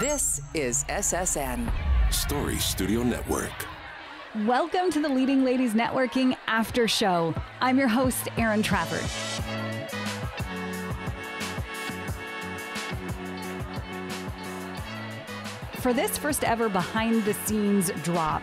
This is SSN. Story Studio Network. Welcome to the Leading Ladies Networking After Show. I'm your host, Erin Trafford. For this first ever behind the scenes drop,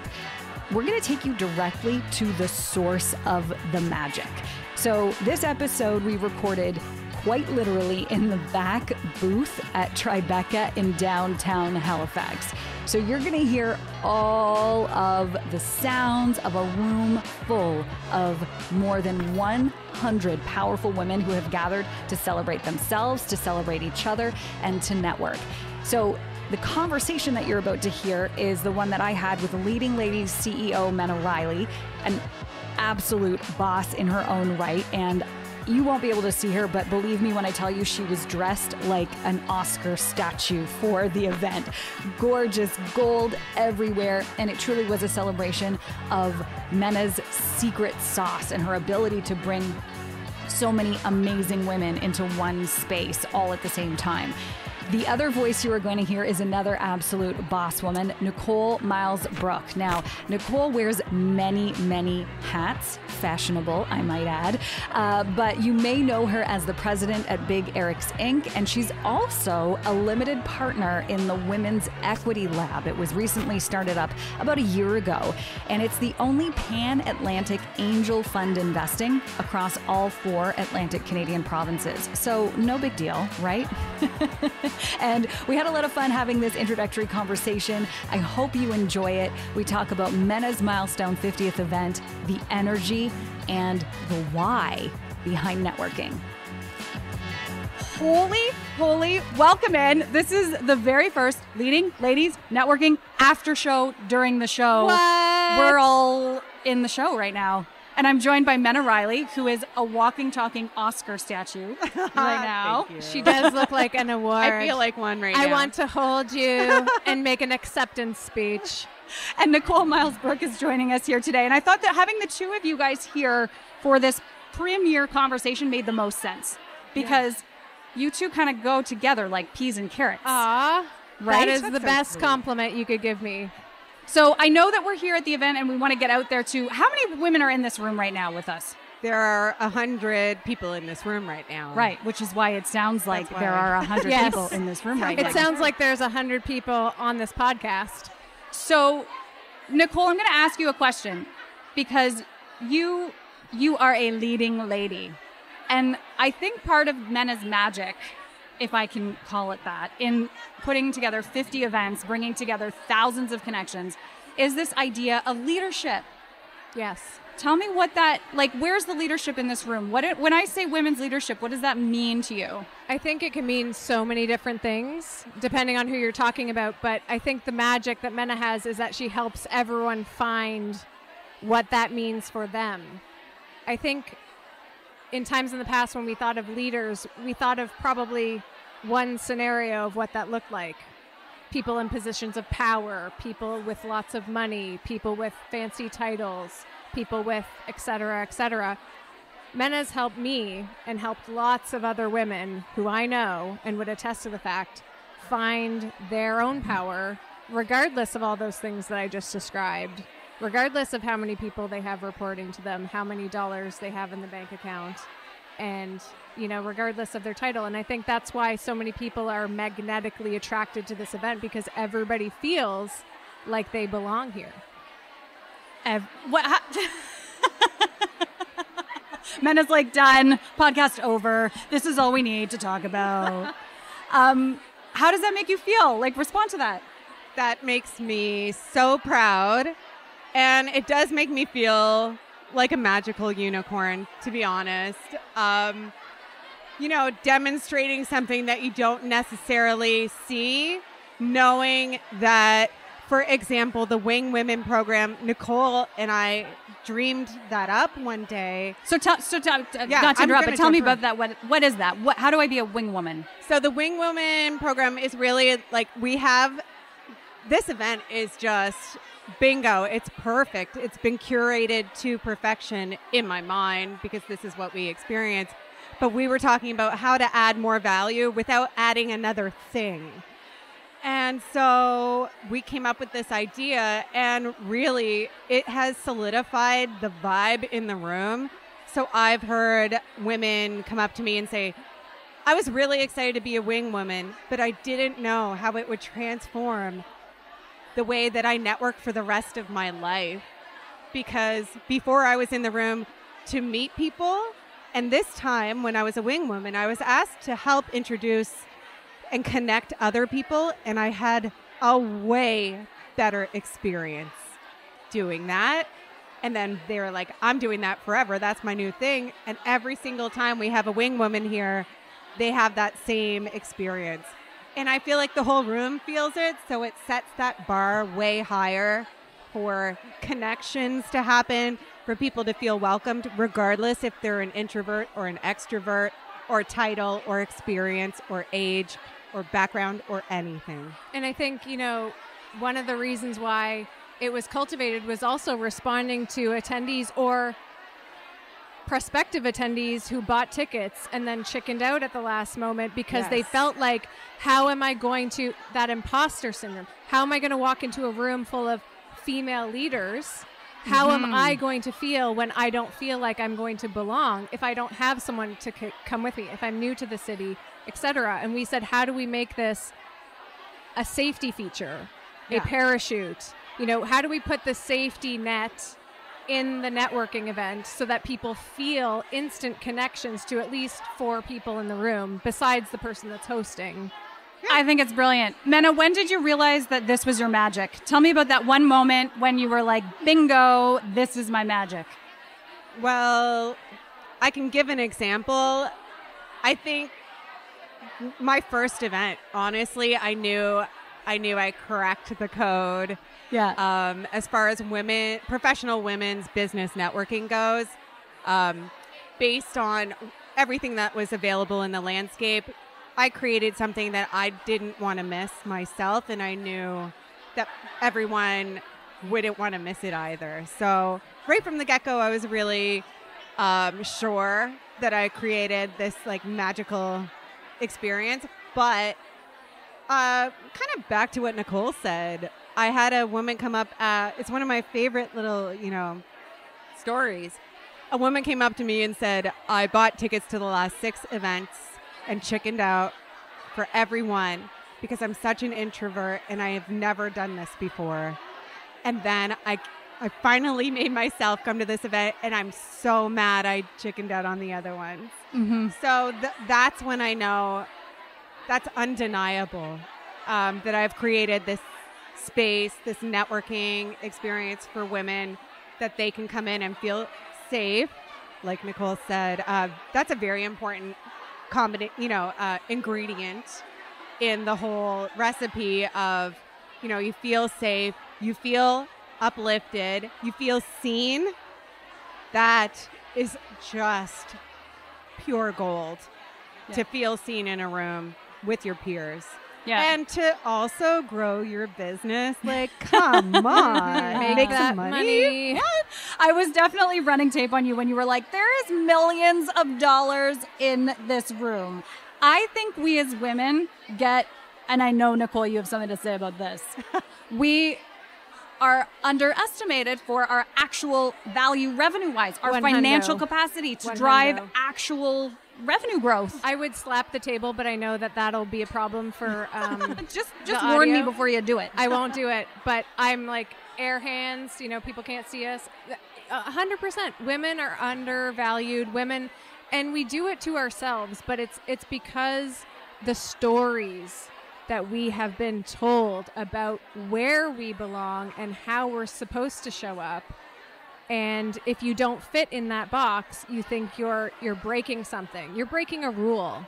we're going to take you directly to the source of the magic. So, this episode we recorded quite literally in the back booth at Tribeca in downtown Halifax. So you're going to hear all of the sounds of a room full of more than 100 powerful women who have gathered to celebrate themselves, to celebrate each other, and to network. So the conversation that you're about to hear is the one that I had with leading ladies CEO Menna Riley, an absolute boss in her own right. And you won't be able to see her, but believe me when I tell you, she was dressed like an Oscar statue for the event. Gorgeous gold everywhere, and it truly was a celebration of Menna's secret sauce and her ability to bring so many amazing women into one space all at the same time. The other voice you are going to hear is another absolute boss woman, Nicole Myles Brook. Now, Nicole wears many, many hats, fashionable, I might add, uh, but you may know her as the president at Big Eric's Inc., and she's also a limited partner in the Women's Equity Lab. It was recently started up about a year ago, and it's the only pan Atlantic angel fund investing across all four Atlantic Canadian provinces. So, no big deal, right? and we had a lot of fun having this introductory conversation. I hope you enjoy it. We talk about Menna's Milestone 50th event, the energy, and the why behind networking. Holy, holy, welcome in. This is the very first leading ladies networking after show during the show. What? We're all in the show right now. And I'm joined by Menna Riley, who is a walking, talking Oscar statue right now. She does look like an award. I feel like one right I now. I want to hold you and make an acceptance speech. And Nicole Myles Brook is joining us here today. And I thought that having the two of you guys here for this premier conversation made the most sense because you two kind of go together like peas and carrots. Aw, Right? that is That's the so best sweet. compliment you could give me. So I know that we're here at the event and we want to get out there too. How many women are in this room right now with us? there are a hundred people in this room right now. Right, which is why it sounds like there are a hundred Yes. people in this room right It now. It sounds like there's a hundred people on this podcast. So, Nicole, I'm going to ask you a question because you you are a leading lady, and I think part of Menna's magic, if I can call it that, in putting together 50 events, bringing together thousands of connections, is this idea of leadership. Yes. Tell me what that like. Where's the leadership in this room? What it, when I say women's leadership, what does that mean to you? I think it can mean so many different things depending on who you're talking about. But I think the magic that Menna has is that she helps everyone find what that means for them. I think in times in the past when we thought of leaders, we thought of probably one scenario of what that looked like people in positions of power, people with lots of money, people with fancy titles, people with et cetera, et cetera. Menna's helped me and helped lots of other women who I know and would attest to the fact find their own power, regardless of all those things that I just described, regardless of how many people they have reporting to them, how many dollars they have in the bank account, and, you know, regardless of their title. And I think that's why so many people are magnetically attracted to this event because everybody feels like they belong here. Ev- what? ha- Menna's like done. Podcast over. This is all we need to talk about. um, how does that make you feel? Like, respond to that. That makes me so proud. And it does make me feel like a magical unicorn, to be honest. Um, you know, demonstrating something that you don't necessarily see, knowing that, for example, the Wing Women program, Nicole and I dreamed that up one day. So, tell, so tell, uh, Yeah, not to I'm interrupt, but tell me about that. What, what is that? What, how do I be a wing woman? So the Wing Woman program is really like we have this event is just bingo. It's perfect. It's been curated to perfection in my mind because this is what we experience. But we were talking about how to add more value without adding another thing. And so we came up with this idea, and really, it has solidified the vibe in the room. So I've heard women come up to me and say, I was really excited to be a wing woman, but I didn't know how it would transform the way that I network for the rest of my life. Because before I was in the room to meet people, and this time when I was a wing woman, I was asked to help introduce and connect other people, and I had a way better experience doing that. And then they were like, I'm doing that forever. That's my new thing. And every single time we have a wing woman here, they have that same experience. And I feel like the whole room feels it. So it sets that bar way higher for connections to happen, for people to feel welcomed, regardless if they're an introvert or an extrovert, or title or experience or age or background or anything. And I think, you know, one of the reasons why it was cultivated was also responding to attendees or prospective attendees who bought tickets and then chickened out at the last moment because they felt like, how am I going to, that imposter syndrome, how am I going to walk into a room full of female leaders? How am mm-hmm. I going to feel when I don't feel like I'm going to belong if I don't have someone to c- come with me, if I'm new to the city, etc. And we said, how do we make this a safety feature, Yeah. a parachute? You know, how do we put the safety net in the networking event so that people feel instant connections to at least four people in the room besides the person that's hosting? I think it's brilliant. Menna, when did you realize that this was your magic? Tell me about that one moment when you were like, bingo, this is my magic. Well, I can give an example. I think my first event, honestly, I knew I knew I cracked the code. Yeah. Um, as far as women, professional women's business networking goes, um, based on everything that was available in the landscape, I created something that I didn't want to miss myself, and I knew that everyone wouldn't want to miss it either. So right from the get go, I was really um, sure that I created this like magical experience. But uh, kind of back to what Nicole said, I had a woman come up. Uh, it's one of my favorite little, you know, stories. A woman came up to me and said, "I bought tickets to the last six events and chickened out for everyone because I'm such an introvert and I have never done this before." And then I, I finally made myself come to this event, and I'm so mad I chickened out on the other ones. mm-hmm. So th- that's when I know that's undeniable um, that I've created this space, this networking experience for women that they can come in and feel safe. Like Nicole said, uh, that's a very important combina- you know, uh, ingredient in the whole recipe of, you know, you feel safe, you feel uplifted, you feel seen. That is just pure gold to feel seen in a room with your peers. Yeah. And to also grow your business. Like, come on. Make, Make some money. money. I was definitely running tape on you when you were like, there is millions of dollars in this room. I think we as women get, and I know, Nicole, you have something to say about this. we are underestimated for our actual value revenue wise, our financial capacity to One drive actual revenue growth. I would slap the table, but I know that that'll be a problem for. Um, just just warn me before you do it. I won't do it, but I'm like air hands. You know, people can't see us. A hundred percent. Women are undervalued. Women, and we do it to ourselves. But it's it's because the stories that we have been told about where we belong and how we're supposed to show up. And if you don't fit in that box, you think you're you're breaking something. You're breaking a rule.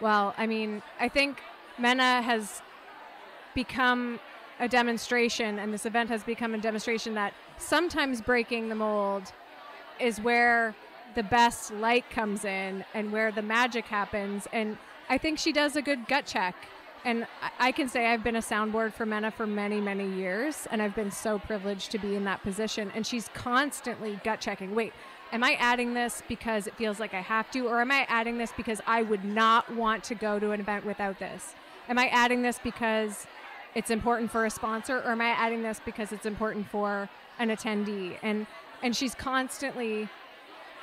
Well, I mean, I think Menna has become a demonstration, and this event has become a demonstration that sometimes breaking the mold is where the best light comes in and where the magic happens. And I think she does a good gut check. And I- can say I've been a soundboard for Menna for many, many years, and I've been so privileged to be in that position. And she's constantly gut checking. Wait, am I adding this because it feels like I have to, or am I adding this because I would not want to go to an event without this? am I adding this because it's important for a sponsor or am I adding this because it's important for an attendee? And and she's constantly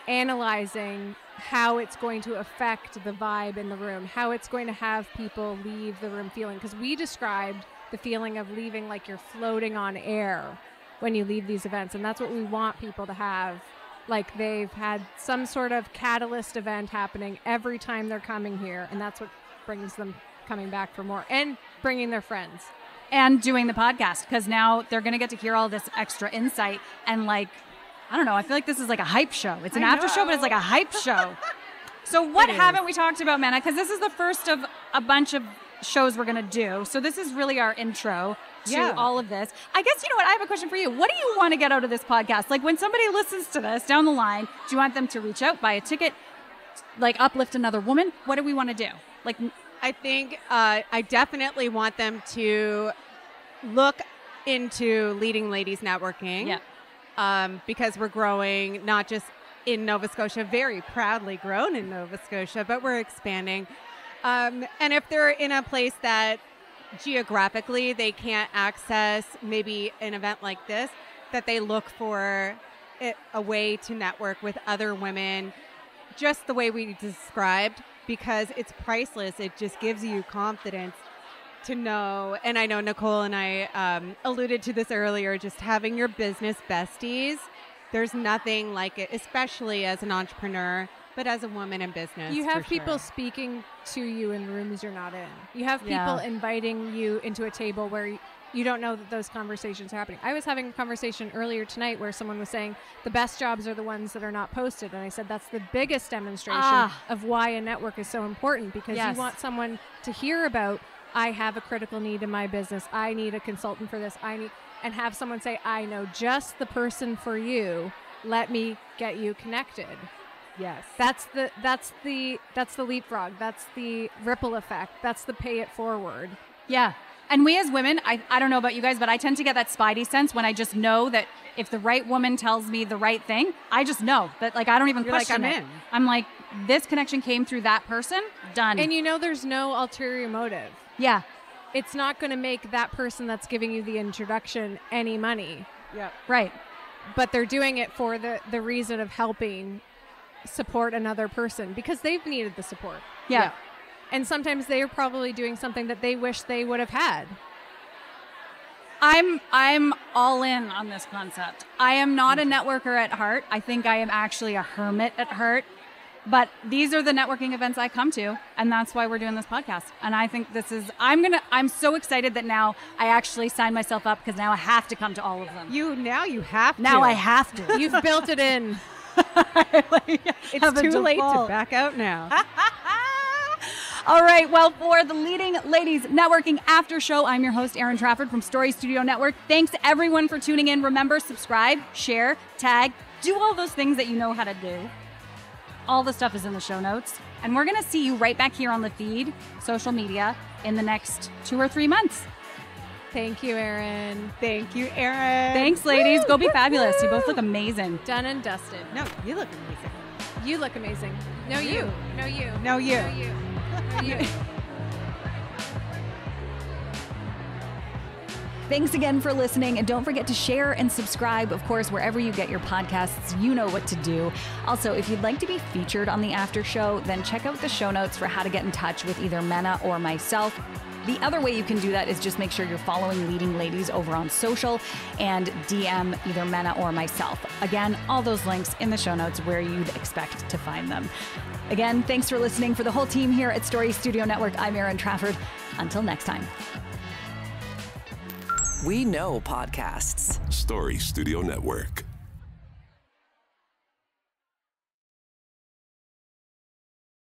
analyzing how it's going to affect the vibe in the room, how it's going to have people leave the room feeling because we described the feeling of leaving like you're floating on air when you leave these events and that's what we want people to have. Like they've had some sort of catalyst event happening every time they're coming here and that's what brings them coming back for more and bringing their friends. And doing the podcast because now they're going to get to hear all this extra insight and like I don't know. I feel like this is like a hype show. It's an I after show, but it's like a hype show. So what haven't we talked about, Menna? Because this is the first of a bunch of shows we're gonna do. So this is really our intro to Yeah. all of this. I guess you know what? I have a question for you. What do you want to get out of this podcast? Like when somebody listens to this down the line, do you want them to reach out, buy a ticket, like uplift another woman? What do we want to do? Like I think uh, I definitely want them to look into leading ladies networking. Yeah. Um, because we're growing not just in Nova Scotia, very proudly grown in Nova Scotia, but we're expanding. Um, and if they're in a place that geographically they can't access maybe an event like this, that they look for it, a way to network with other women just the way we described because it's priceless. It just gives you confidence to know. And I know Nicole and I um, alluded to this earlier just having your business besties. There's nothing like it, especially as an entrepreneur, but as a woman in business. you have people sure. speaking to you in rooms you're not in you have people Yeah. inviting you into a table where you don't know that those conversations are happening i was having a conversation earlier tonight where someone was saying the best jobs are the ones that are not posted and i said that's the biggest demonstration Ah. of why a network is so important because Yes. you want someone to hear about i have a critical need in my business i need a consultant for this i need and have someone say i know just the person for you let me get you connected Yes. that's the that's the that's the leapfrog. That's the ripple effect. That's the pay it forward. Yeah. And we as women, I, I don't know about you guys, but I tend to get that spidey sense when I just know that if the right woman tells me the right thing, I just know that like I don't even You're like, question I'm it. in. I'm like, this connection came through that person, done. And you know there's no ulterior motive. Yeah. It's not going to make that person that's giving you the introduction any money, Yep. Right. but they're doing it for the the reason of helping support another person because they've needed the support. Yeah. Yeah. And sometimes they're probably doing something that they wish they would have had. I'm I'm all in on this concept. I am not a mm-hmm. networker at heart. I think I am actually a hermit at heart. But these are the networking events I come to, and that's why we're doing this podcast. And I think this is I'm gonna I'm so excited that now I actually signed myself up because now I have to come to all of them. You now you have now to. Now I have to. You've built it in. It's too late to back out now. All right. Well, for the leading ladies networking after show, I'm your host, Erin Trafford from Story Studio Network. Thanks everyone for tuning in. Remember, subscribe, share, tag, do all those things that you know how to do. All the stuff is in the show notes. And we're going to see you right back here on the feed, social media, in the next two or three months. Thank you, Erin. Thank you, Erin. Thanks, ladies. Go be fabulous. You both look amazing. Done and dusted. No, you look amazing. You look amazing. No, you. No, you. No, you. No, you. No, you. Thanks again for listening, and don't forget to share and subscribe, of course, wherever you get your podcasts. You know what to do. Also, if you'd like to be featured on the after show, then check out the show notes for how to get in touch with either Menna or myself. The other way you can do that is just make sure you're following Leading Ladies over on social and DM either Menna or myself. Again, all those links in the show notes where you'd expect to find them. Again, thanks for listening. For the whole team here at Story Studio Network, I'm Erin Trafford. Until next time. We know podcasts. Story Studio Network.